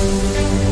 Música